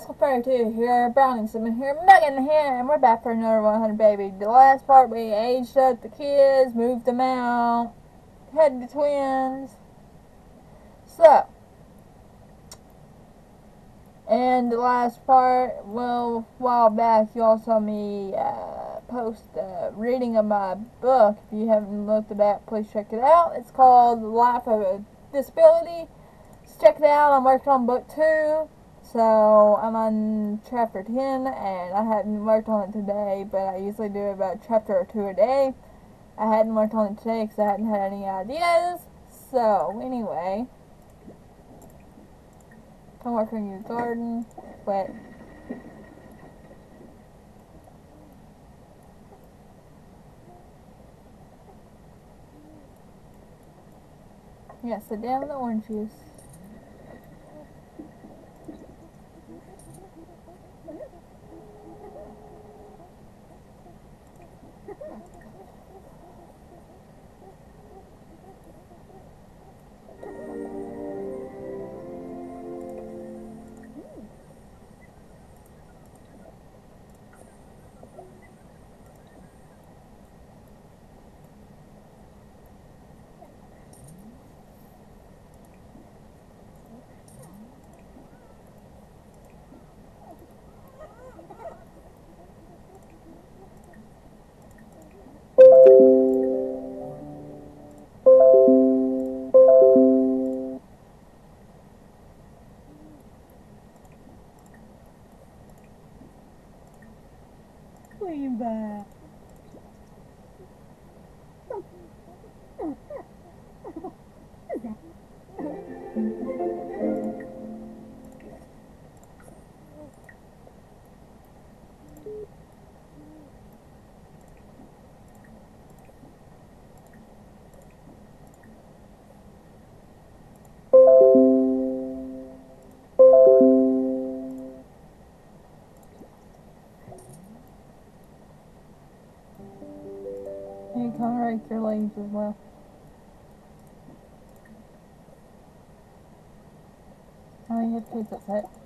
Rascal Fairy 2 here, Browning Simmer here, Megan here, and we're back for another 100 Baby. The last part we aged up the kids, moved them out, had the twins. So, and the last part, well, a while back, you all saw me uh, post a reading of my book. If you haven't looked at that, please check it out. It's called Life of a Disability. Check it out. I'm working on book two. So I'm on chapter 10 and I hadn't worked on it today, but I usually do about chapter or two a day. I hadn't worked on it today because I hadn't had any ideas. So anyway, come work on your garden, but yeah, sit down with the orange juice. Rake your leaves as well. Oh, you have kids upset.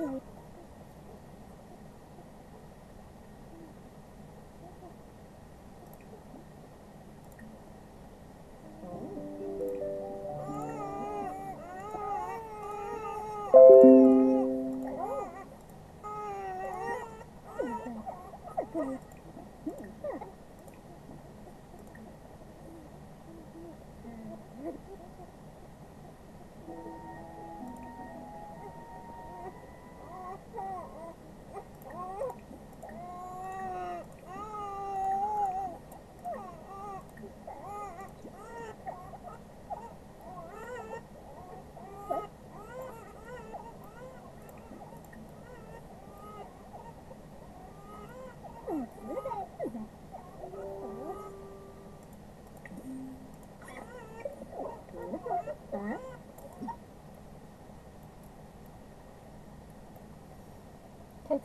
Ooh.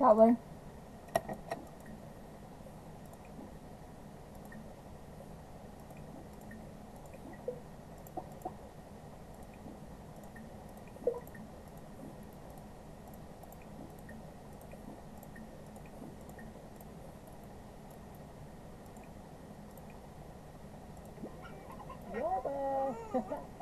Okay, Toddler. Yoba. you know.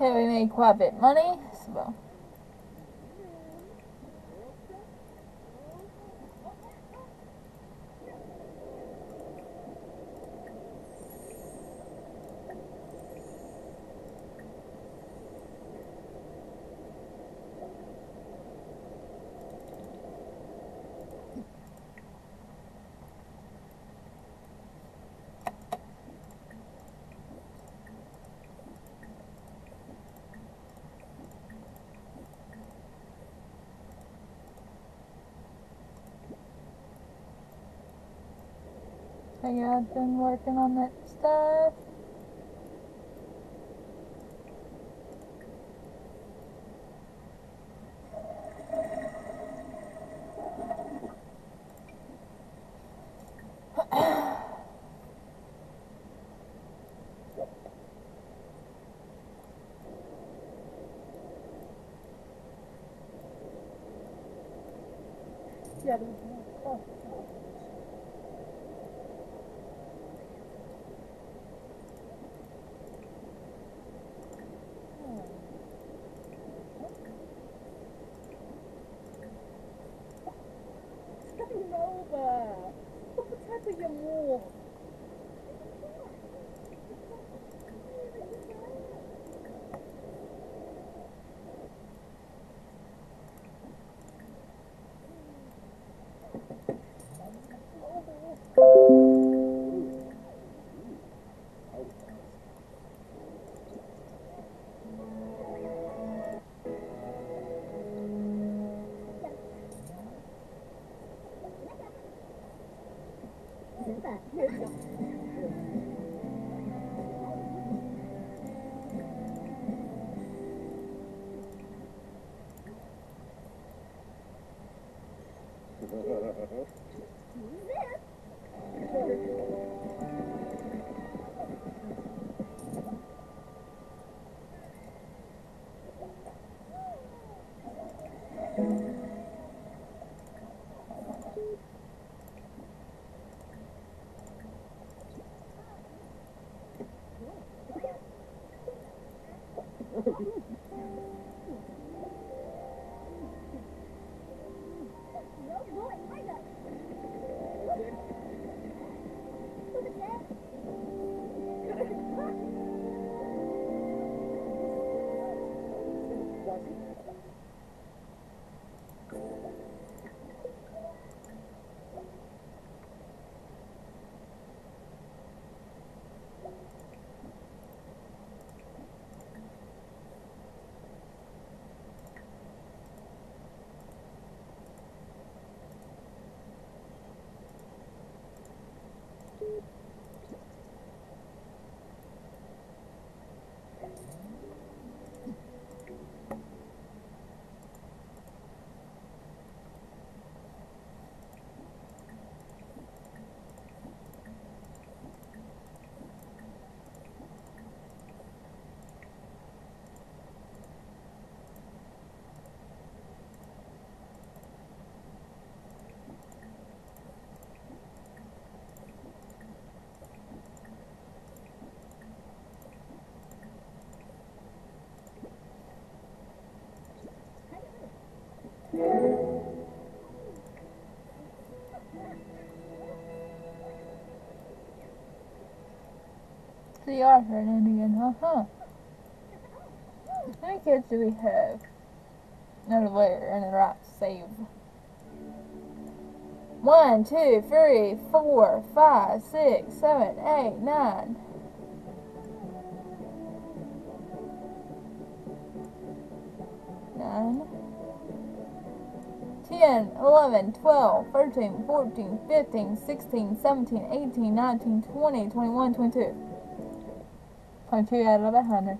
Okay, we made quite a bit of money. So, yeah, I've been working on that stuff. Yeah, Here's We are for an Indian, huh? Huh. How many kids do we have? Of where and a to save. One, two, three, four, five, six, seven, eight, nine. Nine. 10, 11, 12, 13, 14, 15, 16, 17, 18, 19, 20, 21, 22. 22 out of 100.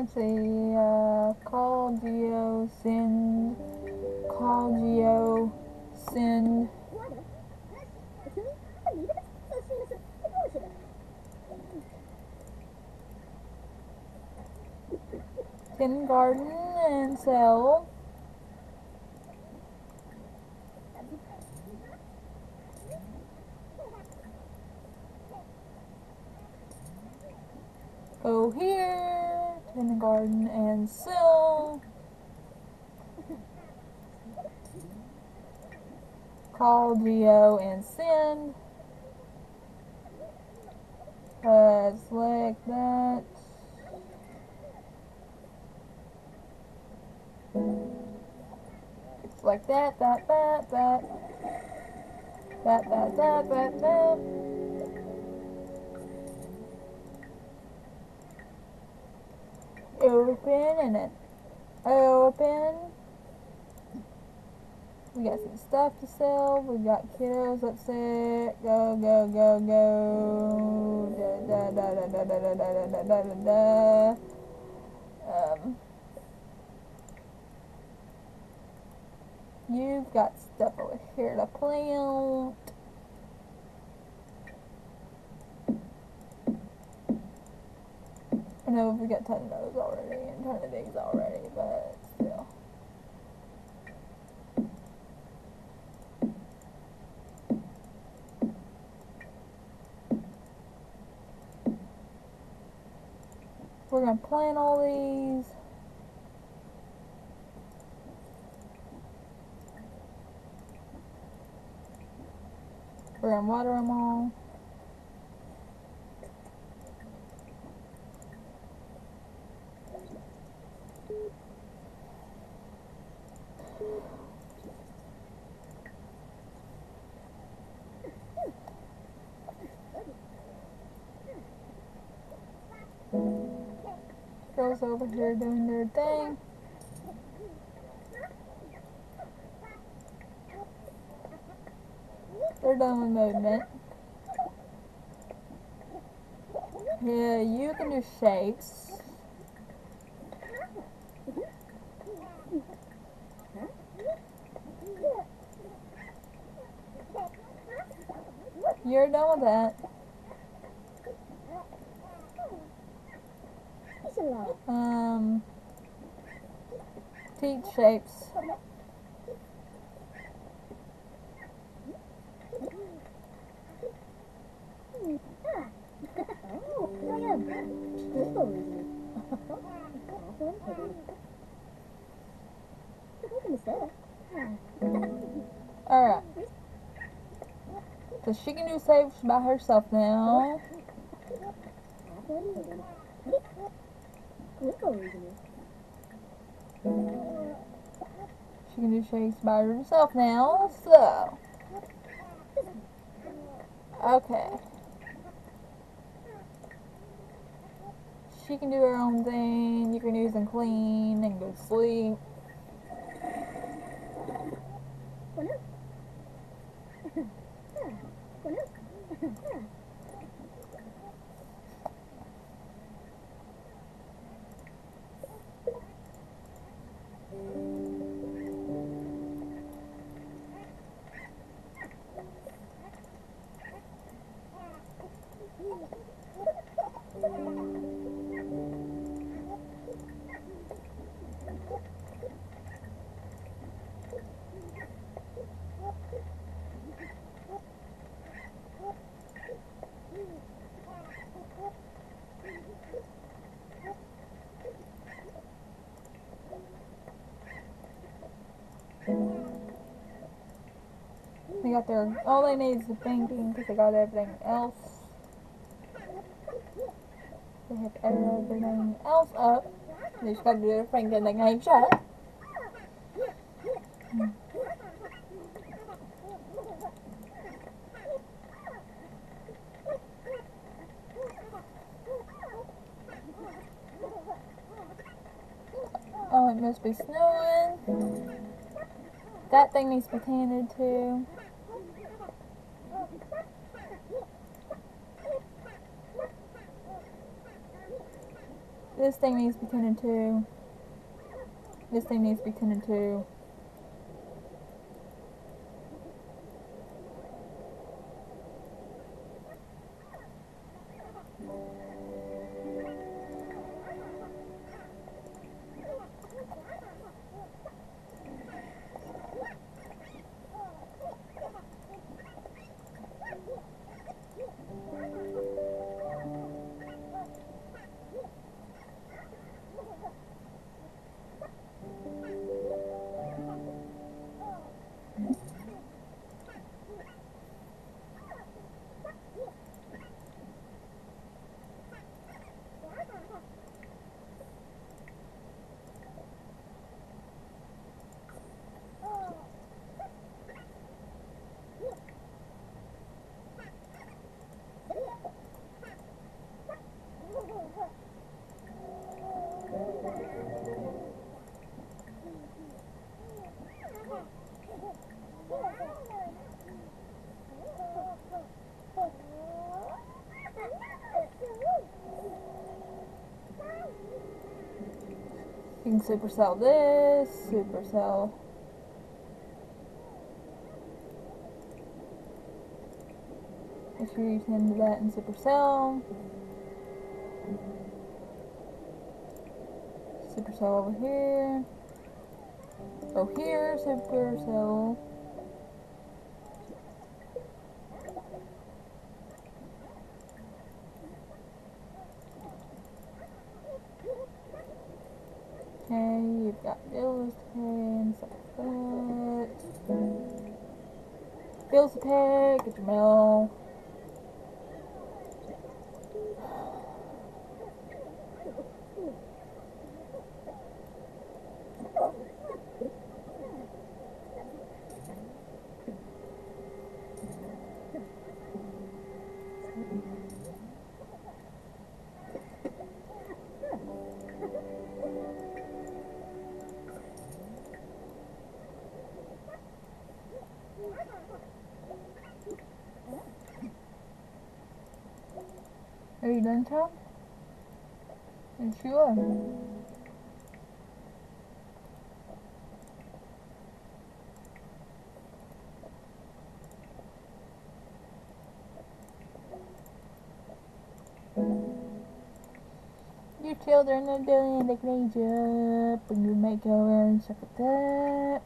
It's a uh, Caldio Sin. Caldio Sin. Tin garden and cell. Oh, here kindergarten and sell. Call Geo and send. Uh, select that. Like that, that, that, that. That, that, that, that, that. Open and then open. We got some stuff to sell. We got kiddos upset. Go, go, go, go. Da, da, da, da, da, da, da, da, da, da, da. Um, You've got stuff over here to plant. I know we got 10 of those already and 10 of these already, but still. We're gonna plant all these. We're gonna water them all. Over here doing their thing. They're done with movement. Yeah, you can do shapes. You're done with that. big shapes. Alright. So she can do saves by herself now. She can do shapes by herself now. So. Okay. She can do her own thing. You can use and clean and go to sleep. got their all they need is the painting because they got everything else. They have everything else up. They just got to do and they can shut. Oh, it must be snowing. That thing needs to be tended to. This thing needs to be tended to. This thing needs to be tended to. Can supercell this, supercell. Make sure you tend to that in supercell. Supercell over here. Go here, supercell. Okay, and stuff like that. Bills to pay, get your mail. You done, Tom? You sure? Your children are doing a great job and you makeover and stuff like that.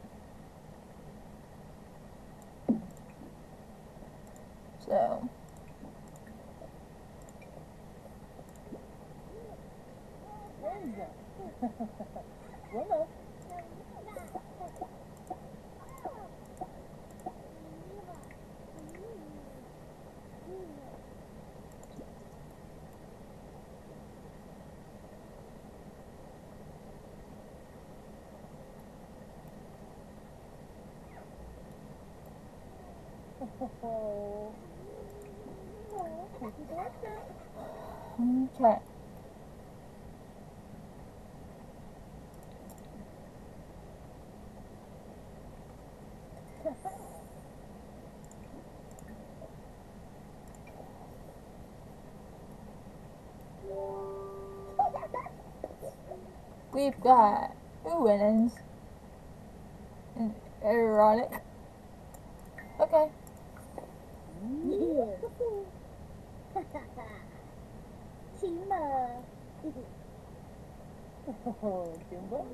So, Willow. Oh. okay. We've got Owens and erotic. Okay. Yeah. Chima. Oh, Kimbo.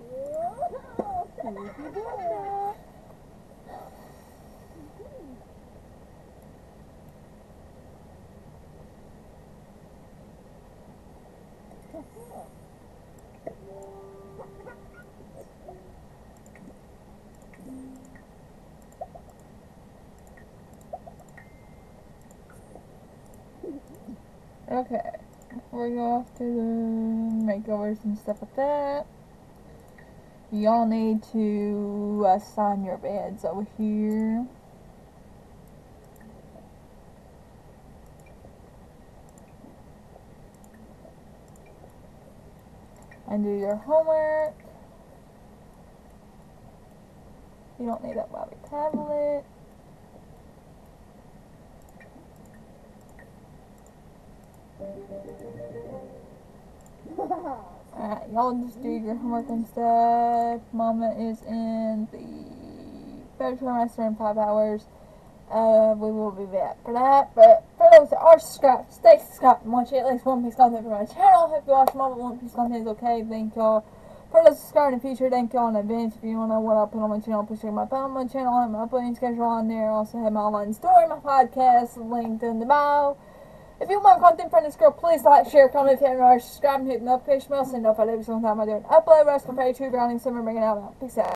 Okay. We're going to the makeovers and stuff like that. Y'all need to uh, assign your beds over here. And do your homework. You don't need that Bobby tablet. Alright, y'all just do your homework and stuff. Mama is in the bedroom master in five hours. Uh, we will be back for that. But for those that are subscribed, stay subscribed and watch at least one piece content from my channel. Hope you watch Mama One Piece content is okay, thank y'all. For those subscribed in the future, thank y'all in advance. If you want to know what I put on my channel, please check my on my channel. I have my uploading schedule on there. I also have my online store, my podcast linked in the bio. If you want content from this girl, please like, share, comment, haven't already subscribed, and hit the notification bell so you know if I do something I do an upload. Rest of YouTube, Browning Simmer, bringing out. Peace out.